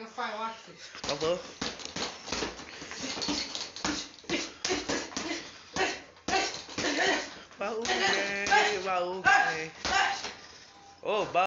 taga farofa. Alô? Baú, baú, Ô, baú.